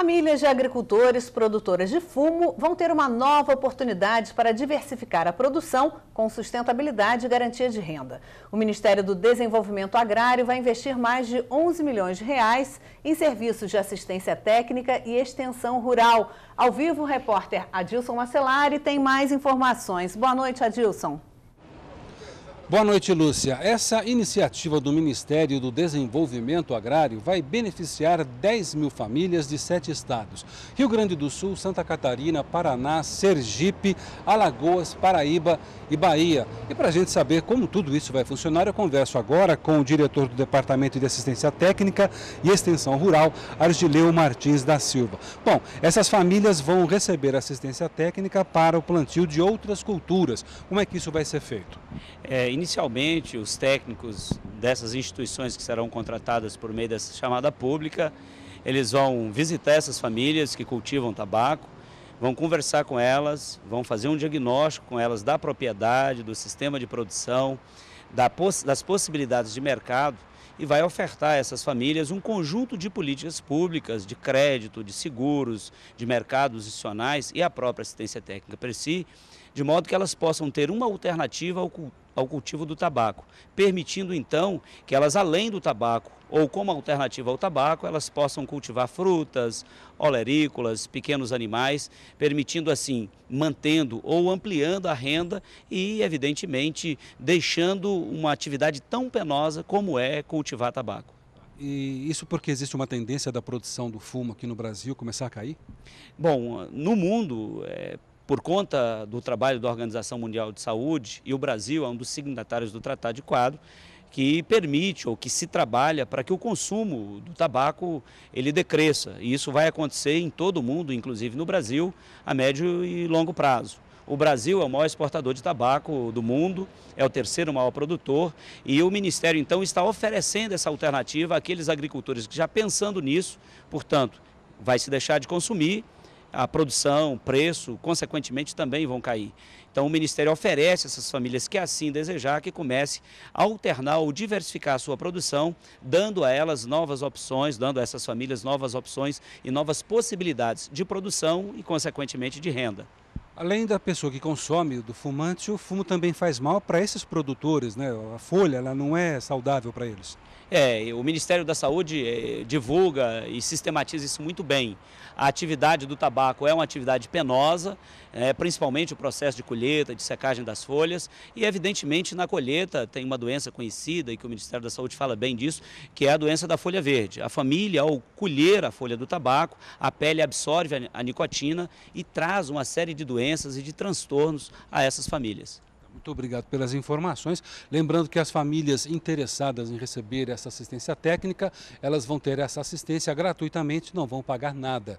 Famílias de agricultores produtoras de fumo vão ter uma nova oportunidade para diversificar a produção com sustentabilidade e garantia de renda. O Ministério do Desenvolvimento Agrário vai investir mais de 11 milhões de reais em serviços de assistência técnica e extensão rural. Ao vivo, o repórter Adilson Macelari tem mais informações. Boa noite, Adilson. Boa noite, Lúcia. Essa iniciativa do Ministério do Desenvolvimento Agrário vai beneficiar 10 mil famílias de sete estados: Rio Grande do Sul, Santa Catarina, Paraná, Sergipe, Alagoas, Paraíba e Bahia. E para a gente saber como tudo isso vai funcionar, eu converso agora com o diretor do Departamento de Assistência Técnica e Extensão Rural, Argileu Martins da Silva. Bom, essas famílias vão receber assistência técnica para o plantio de outras culturas. Como é que isso vai ser feito? É, inicialmente, os técnicos dessas instituições que serão contratadas por meio dessa chamada pública, eles vão visitar essas famílias que cultivam tabaco, vão conversar com elas, vão fazer um diagnóstico com elas da propriedade, do sistema de produção, das possibilidades de mercado e vai ofertar a essas famílias um conjunto de políticas públicas, de crédito, de seguros, de mercados adicionais e a própria assistência técnica para si, de modo que elas possam ter uma alternativa ao, ao cultivo do tabaco, permitindo então que elas, além do tabaco, ou como alternativa ao tabaco, elas possam cultivar frutas, olerícolas, pequenos animais, permitindo assim, mantendo ou ampliando a renda e, evidentemente, deixando uma atividade tão penosa como é cultivar tabaco. E isso porque existe uma tendência da produção do fumo aqui no Brasil começar a cair? Bom, no mundo, é, por conta do trabalho da Organização Mundial de Saúde, e o Brasil é um dos signatários do Tratado de Quadro, que permite ou que se trabalha para que o consumo do tabaco ele decresça. E isso vai acontecer em todo o mundo, inclusive no Brasil, a médio e longo prazo. O Brasil é o maior exportador de tabaco do mundo, é o terceiro maior produtor e o Ministério então está oferecendo essa alternativa àqueles agricultores que já pensando nisso, portanto, vai se deixar de consumir a produção, preço, consequentemente também vão cair. Então o Ministério oferece a essas famílias que assim desejar que comece a alternar ou diversificar a sua produção, dando a elas novas opções, dando a essas famílias novas opções e novas possibilidades de produção e consequentemente de renda. Além da pessoa que consome do fumante, o fumo também faz mal para esses produtores, né? A folha ela não é saudável para eles. É, o Ministério da Saúde é, divulga e sistematiza isso muito bem. A atividade do tabaco é uma atividade penosa, é, principalmente o processo de colheita, de secagem das folhas, e evidentemente na colheita tem uma doença conhecida e que o Ministério da Saúde fala bem disso, que é a doença da folha verde. A família, ao colher a folha do tabaco, a pele absorve a nicotina e traz uma série de doenças e de transtornos a essas famílias. Muito obrigado pelas informações. Lembrando que as famílias interessadas em receber essa assistência técnica, elas vão ter essa assistência gratuitamente, não vão pagar nada.